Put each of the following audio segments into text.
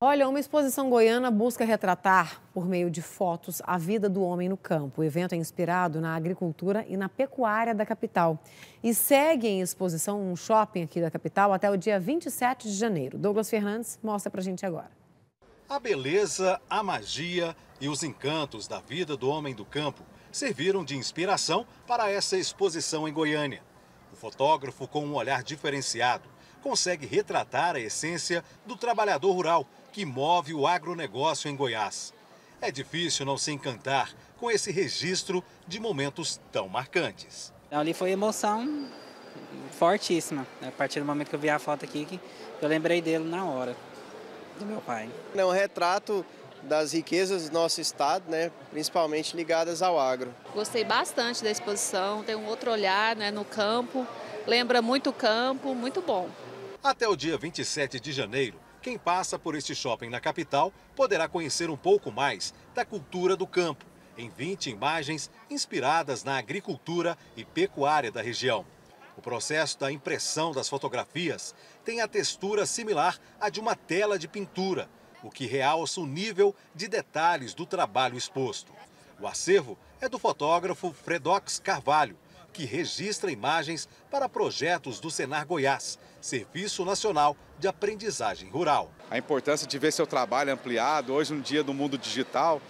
Olha, uma exposição goiana busca retratar, por meio de fotos, a vida do homem no campo. O evento é inspirado na agricultura e na pecuária da capital. E segue em exposição um shopping aqui da capital até o dia 27 de janeiro. Douglas Fernandes mostra pra gente agora. A beleza, a magia e os encantos da vida do homem do campo serviram de inspiração para essa exposição em Goiânia. O fotógrafo, com um olhar diferenciado, consegue retratar a essência do trabalhador rural que move o agronegócio em Goiás. É difícil não se encantar com esse registro de momentos tão marcantes. Ali foi emoção fortíssima. A partir do momento que eu vi a foto aqui, que eu lembrei dele na hora, do meu pai. É um retrato das riquezas do nosso estado, né, principalmente ligadas ao agro. Gostei bastante da exposição, tem um outro olhar né, no campo, lembra muito o campo, muito bom. Até o dia 27 de janeiro, quem passa por este shopping na capital poderá conhecer um pouco mais da cultura do campo, em 20 imagens inspiradas na agricultura e pecuária da região. O processo da impressão das fotografias tem a textura similar à de uma tela de pintura, o que realça o nível de detalhes do trabalho exposto. O acervo é do fotógrafo Fredox Carvalho, que registra imagens para projetos do Senar Goiás, Serviço Nacional de Aprendizagem Rural. A importância de ver seu trabalho ampliado, hoje no dia do mundo digital,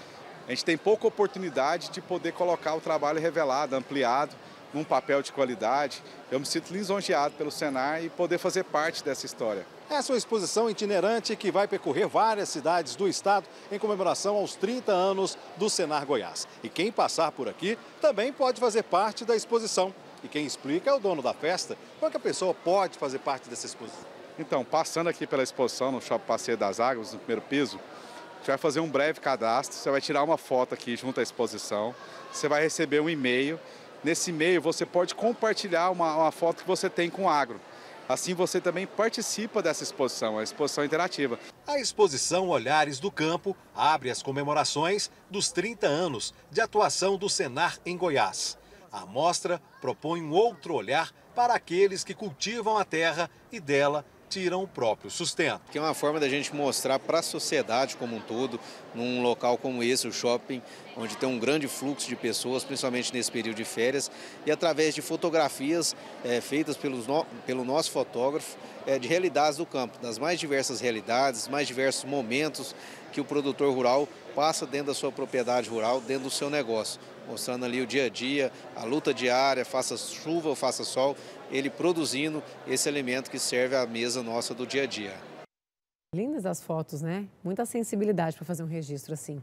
a gente tem pouca oportunidade de poder colocar o trabalho revelado, ampliado, num papel de qualidade. Eu me sinto lisonjeado pelo Senar e poder fazer parte dessa história. Essa é uma exposição itinerante que vai percorrer várias cidades do estado em comemoração aos 30 anos do Senar Goiás. E quem passar por aqui também pode fazer parte da exposição. E quem explica é o dono da festa. Como é que a pessoa pode fazer parte dessa exposição? Então, passando aqui pela exposição no Shopping Passeio das Águas, no primeiro piso, você vai fazer um breve cadastro, você vai tirar uma foto aqui junto à exposição, você vai receber um e-mail. Nesse e-mail você pode compartilhar uma, uma foto que você tem com o agro. Assim você também participa dessa exposição, a exposição interativa. A exposição Olhares do Campo abre as comemorações dos 30 anos de atuação do Senar em Goiás. A mostra propõe um outro olhar para aqueles que cultivam a terra e dela tiram o próprio sustento. Que é uma forma da gente mostrar para a sociedade como um todo, num local como esse, o shopping, onde tem um grande fluxo de pessoas, principalmente nesse período de férias, e através de fotografias é, feitas pelos no, pelo nosso fotógrafo, é, de realidades do campo, das mais diversas realidades, mais diversos momentos que o produtor rural passa dentro da sua propriedade rural, dentro do seu negócio, mostrando ali o dia a dia, a luta diária, faça chuva ou faça sol, ele produzindo esse alimento que serve à mesa nossa do dia a dia. Lindas as fotos, né? Muita sensibilidade para fazer um registro assim.